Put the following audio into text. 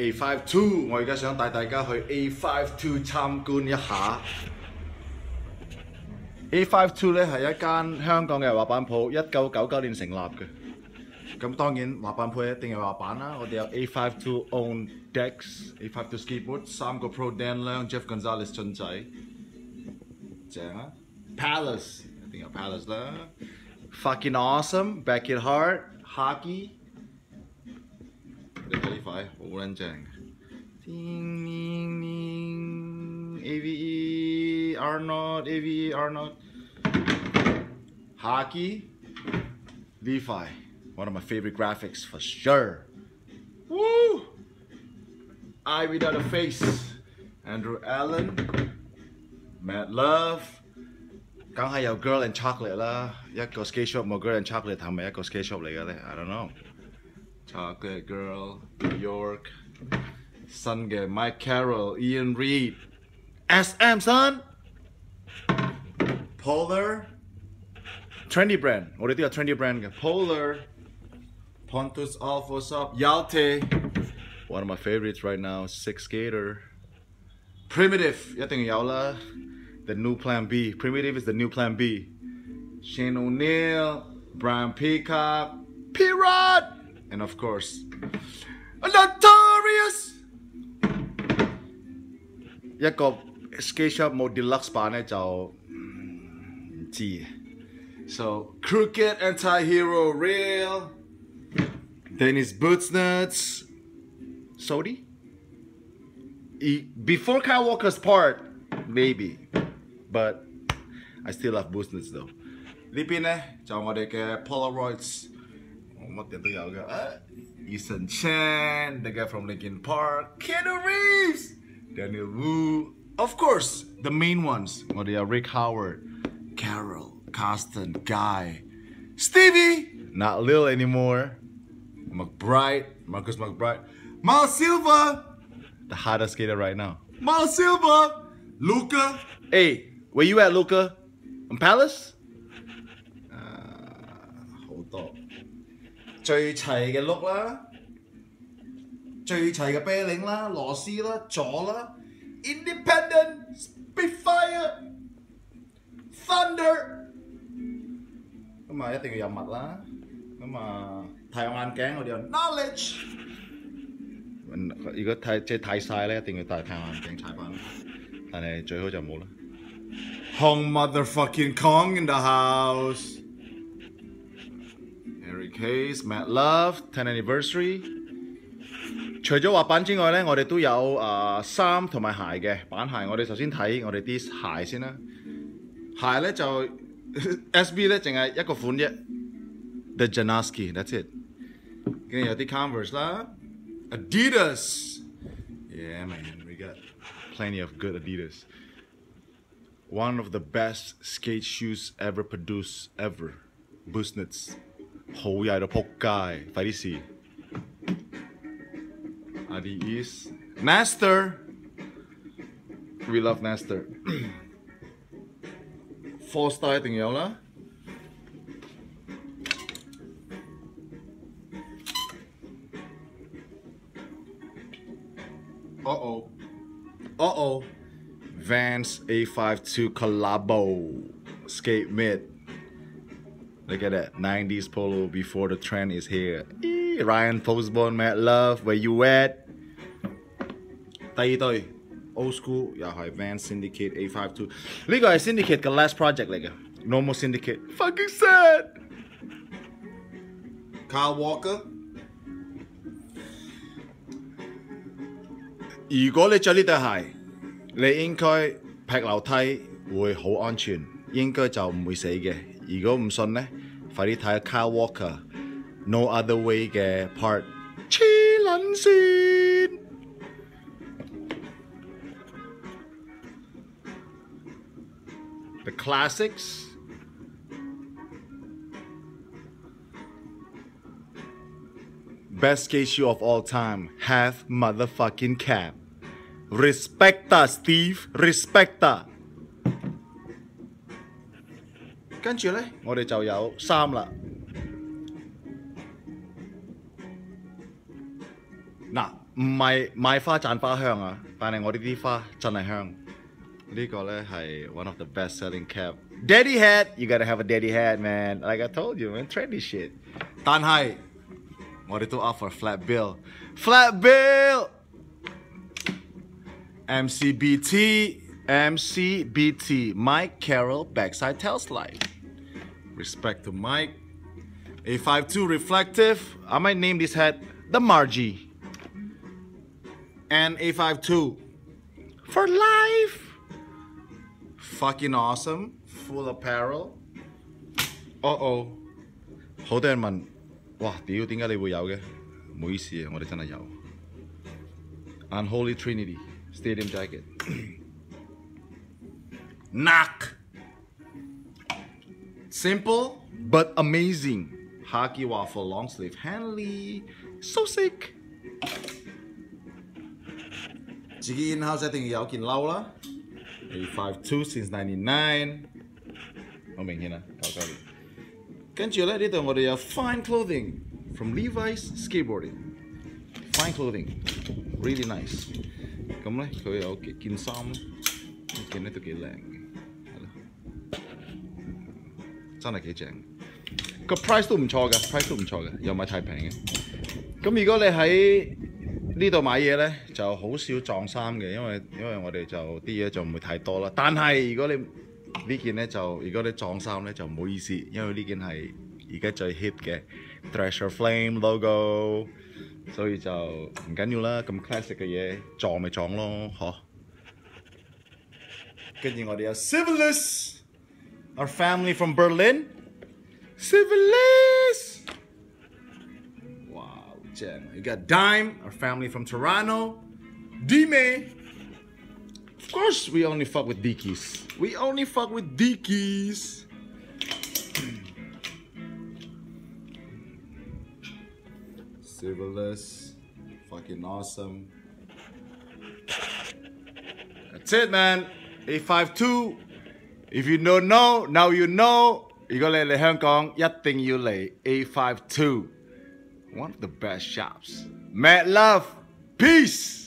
A52，我而家想帶大家去 A52 參觀一下。A52 咧係一間香港嘅滑板鋪，一九九九年成立嘅。咁當然滑板鋪一定有滑板啦，我哋有 A52 Own Decks、A52 Skateboard、三個 Pro Dan 亮、Jeff Gonzalez 俊仔，正啊！Palace 一定有 Palace 啦，Fucking awesome、Back It Hard、Hockey。你睇呢块好撚正嘅。叮叮叮，AVE Arnold AVE Arnold Hockey Levi one of my favorite graphics for sure Woo I without a face Andrew Allen Matt Love 梗系有 Girl and Chocolate 啦，一个 skate shop 冇 Girl and Chocolate 系咪一个 skate shop 嚟嘅咧？I don't know。 Chocolate Girl, New York, Sungay, Mike Carroll, Ian Reed, SM Sun, Polar, Trendy Brand, 우리 Trendy Brand, Polar, Pontus Alv, up, Yalte, one of my favorites right now, Six Skater, Primitive, I think Yaula, the new plan B, Primitive is the new plan B, Shane O'Neill, Brian Peacock, P Rod and of course, Notorious! Jacob SketchUp more deluxe mm, so Krooked anti-hero real. Dennis Busenitz. Sody? Before Kyle Walker's part maybe. But I still love Busenitz though. 呢邊咧就我哋嘅 Polaroids. What the y'all got? Chen, the guy from Linkin Park, Keanu Reeves, Daniel Wu, of course, the main ones. Oh, they are Rick Howard, Carroll, Koston, Guy, Stevie, not Lil anymore, McBride, Marcus McBride, Mal Silva, the hottest skater right now. Mal Silva, Luca. Hey, where you at, Luca? On Palace? Uh, hold up. 最齊嘅碌啦，最齊嘅啤領啦，螺絲啦，左啦，Independent Spitfire Thunder，咁啊一定要有物啦，咁啊太陽眼鏡我哋有 Knowledge，如果太即係太曬咧，一定要戴太陽眼鏡踩板，但係最好就冇啦。Hong motherfucking Kong in the house。Eric Hayes, Matt Love, 10th anniversary。除咗滑板之外咧，我哋都有誒衫同埋鞋嘅板鞋。我哋首先睇我哋啲鞋先啦。鞋咧就 SB 咧，淨係一個款啫。The Janoski，that's it。跟住有啲 Converse 啦，Adidas。Yeah man，we got plenty of good Adidas. One of the best skate shoes ever produced ever. Busenitz. 好曳到撲街，快啲試。Are is master. We love Master. Four star 一定有啦。Uh oh. Uh oh. Vans 852 Collabo. Skate mid. Look at that 90s polo before the trend is here. Eee, Ryan Postborn, Matt Love, where you at? Tay. Old school, yeah, Van Syndicate 852. Lego guys, Syndicate, the last project, Lego. No more Syndicate. Fucking sad. Kyle Walker. You 如果你着呢對鞋，你應該劈樓梯會好安全，應該就唔會死嘅。如果唔信呢？快啲睇下 Kyle Walker No Other Way 嘅 part，黐撚线。The classics. Best skate shoe of all time. Half motherfucking cap. Respecta, Steve. Respecta. 跟住咧，我哋就有衫啦。嗱， 唔系买花赞花香啊，但系我呢啲花真系香。呢个咧系 one of the best selling cap。Daddy hat, you gotta have a daddy hat, man. Like I told you, man, trendy shit. 但系我哋都 offer flat bill. Flat bill! MCBT, MCBT, Mike Carroll, backside tail slide. Respect to Mike. 852 reflective, I might name this head the Margie. And 852 for life. Fucking awesome, full apparel. Uh-oh，好多人問，哇屌，點解你會有嘅？唔好意思啊，我哋真係有。Unholy Trinity Stadium Jacket。knock. Simple but amazing. Haki waffle long sleeve Henley. So sick. 自己 in house 一定有件褸啦。Five two since ninety nine，好明顯啦，九九年。跟住咧呢度我哋有 oh, fine clothing from Levi's skateboarding. Fine clothing really nice。咁咧佢有件衫咧，件咧都幾靚。真係幾正。個 price 都唔錯嘅，price 都唔錯嘅，又唔係太平嘅。咁如果你喺呢度買嘢咧，就好少撞衫嘅，因為因為我哋就啲嘢就唔會太多啦。但係如果你呢件咧就如果你撞衫咧就唔好意思，因為呢件係而家最 hit 嘅 Thrasher Flame logo，所以就唔緊要啦。咁 classic 嘅嘢撞咪撞咯，嗬。跟住我哋有 Civilus Civilist，our family from Berlin，Civilist。Wow, Jen. You got Dime, our family from Toronto. Dime. Of course, we only fuck with Dickies. We only fuck with Dickies. Civilist. Fucking awesome. That's it, man. 852. If you don't know, now you know. 如果你嚟香港，一定要嚟 852。one of the best shops. Mad love. Peace.